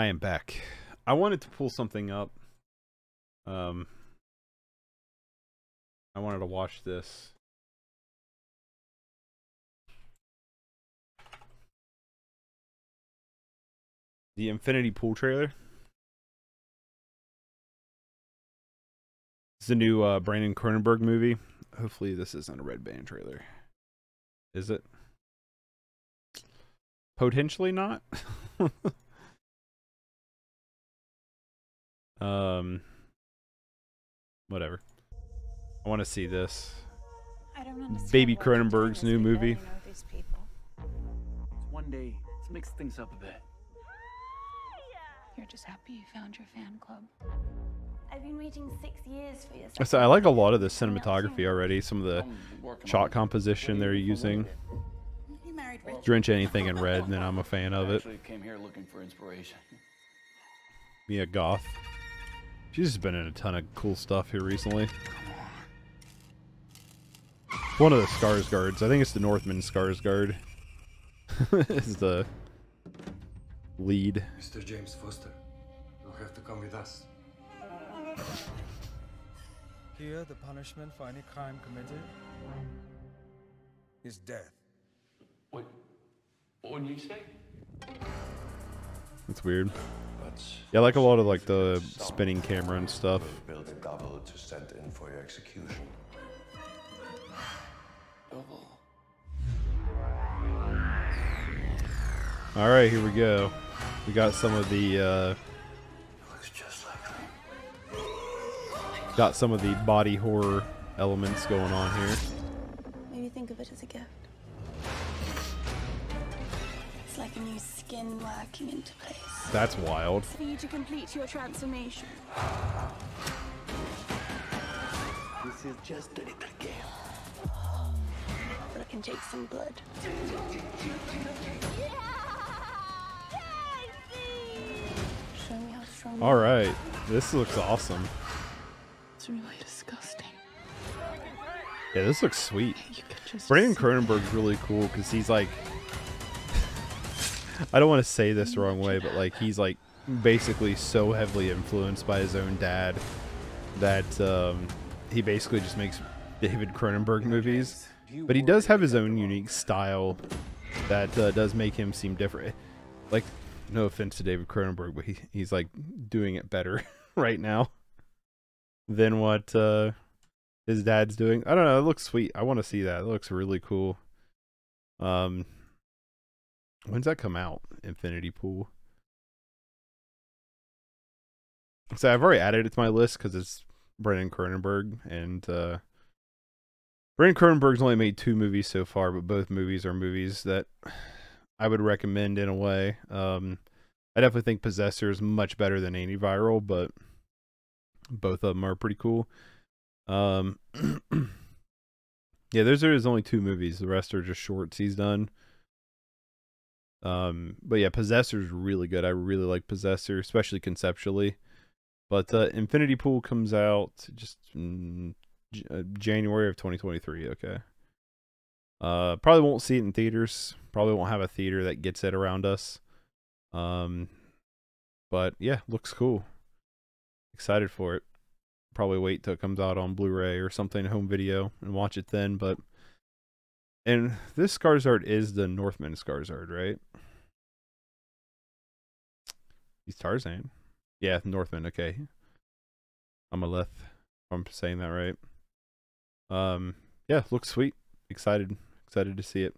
I am back. I wanted to pull something up. Um, I wanted to watch this. The Infinity Pool trailer. It's a new uh, Brandon Cronenberg movie. Hopefully, this isn't a Red Band trailer. Is it? Potentially not. um, whatever. I want to see this. I don't understand Baby what Cronenberg's new movie. barely these people. One day let's mix things up a bit. You're just happy you found your fan club. I've been waiting six years for your So I like a lot of the cinematography already. Some of the shot composition they're using. You married Rich. Drench anything in red, and then I'm a fan of it. Actually came here looking for inspiration. Mia Goth. She's just been in a ton of cool stuff here recently. One of the Skarsgårds. I think it's the Northman Skarsgård. is the lead. Mr. James Foster, you'll have to come with us. Here, the punishment for any crime committed is death. What? What did you say? That's weird. But Yeah, I like a lot of like the spinning camera and stuff. build a double to send in for your execution. Double. All right, here we go. We got some of the uh, Looks just like got some of the body horror elements going on here. Maybe think of it as a gift. It's like a new skin working into place. That's wild. For you to complete your transformation. This is just a little game. But I can take some blood. Show me how strong. All right, this looks awesome. It's really disgusting. Yeah, this looks sweet. You could just Brandon see- Cronenberg's really cool because he's like, I don't want to say this the wrong way, but like he's like basically so heavily influenced by his own dad that um, he basically just makes David Cronenberg movies. But he does have his own unique style that uh, does make him seem different. Like, no offense to David Cronenberg, but he, he's like doing it better right now than what uh, his dad's doing. I don't know. It looks sweet. I want to see that. It looks really cool. Um, when's that come out? Infinity Pool. So I've already added it to my list because it's Brendan Cronenberg, and uh, Brendan Cronenberg's only made two movies so far, but both movies are movies that I would recommend in a way. Um, I definitely think Possessor is much better than Antiviral, but both of them are pretty cool. Um, yeah, those are his only two movies. The rest are just shorts he's done. Um, but yeah, Possessor's really good. I really like Possessor, especially conceptually. But uh, Infinity Pool comes out just uh, January of 2023. Okay. Uh, probably won't see it in theaters. Probably won't have a theater that gets it around us. Um, but yeah, looks cool. Excited for it probably wait till it comes out on Blu-ray or something, home video, and watch it then. But and this Skarsgård is the Northman Skarsgård, right? He's Tarzan. Yeah, Northman. Okay, Amleth. If I'm saying that right. Um, yeah, looks sweet. Excited, excited to see it.